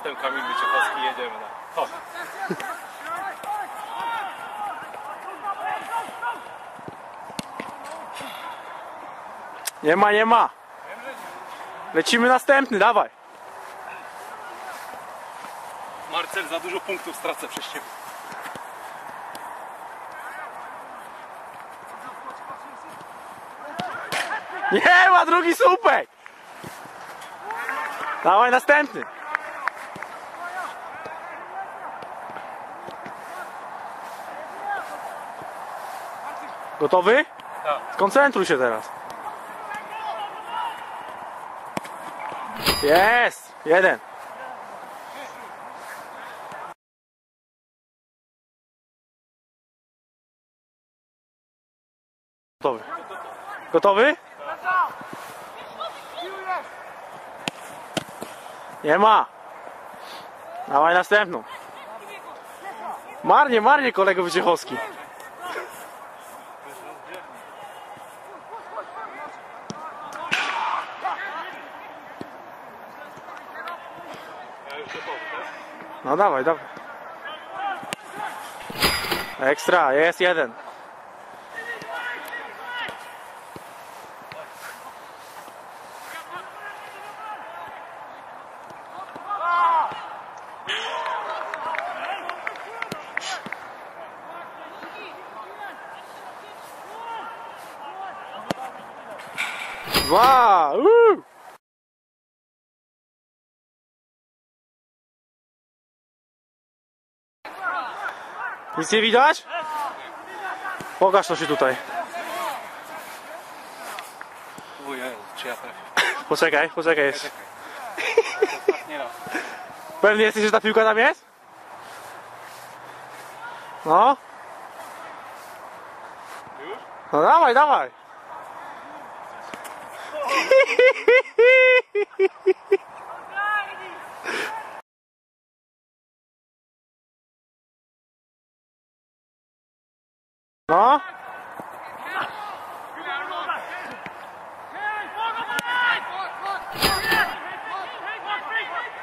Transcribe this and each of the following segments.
Jestem Kamil Wyciechowski, jedziemy na... Chodź. Nie ma, nie ma. Lecimy następny, dawaj. Marcel, za dużo punktów stracę przez ciebie. Nie ma, drugi słupek. Dawaj następny. Gotowy? Tak. Skoncentruj się teraz. Jest! Jeden. Gotowy. Gotowy? Nie ma. Dawaj następną. Marnie, marnie kolego Wyciechowski. No dawaj, dawaj. Ekstra, jest jeden. Dwa! Uuu! Nic nie widać? Pokaż to się tutaj. Poczekaj, poczekaj jeszcze. Pewnie jesteś, że ta piłka tam jest? No. No dawaj, dawaj.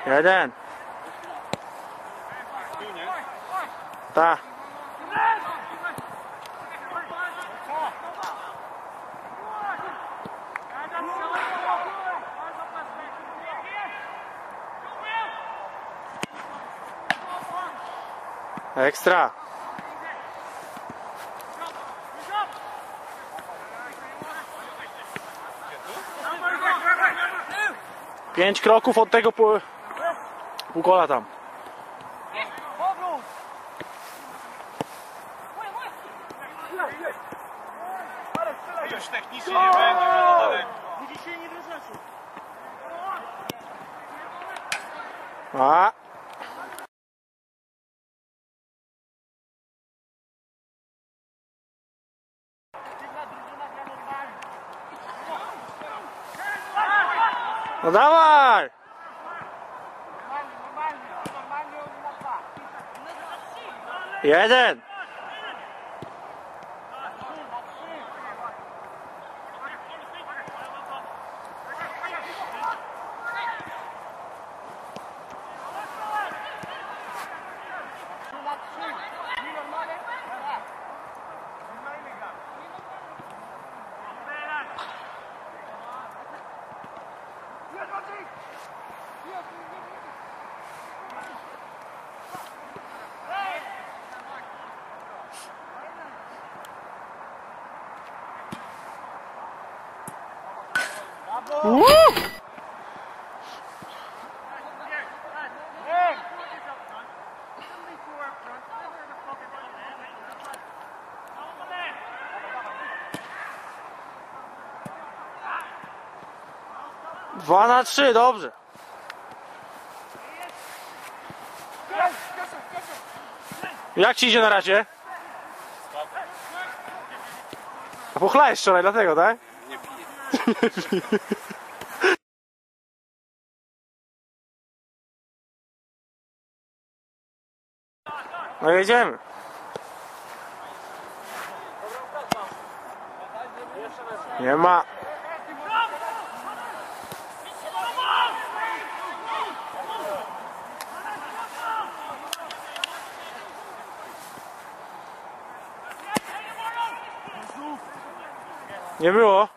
Yeah, Tá. Extra. Pięć kroków od tego po... Угола там. Już technicznie nie będzie, no daleko. Widzicie, nie wyznaczył. A. No dawaj! yes Yeah. Woo! Dwa na trzy, dobrze. Jak ci idzie na razie? Pochlałeś wczoraj, dlatego, tak? No jedziemy. Nie ma. Nie było.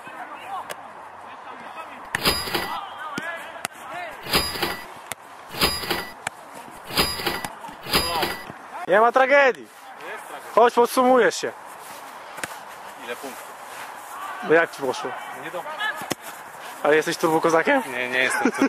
nie? Ma tragedii. Jest tragedia. Chodź, podsumujesz się. Ile punktów? No jak ci poszło? Nie dobrze. Ale jesteś turbokozakiem? Nie, nie jestem.